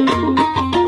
Música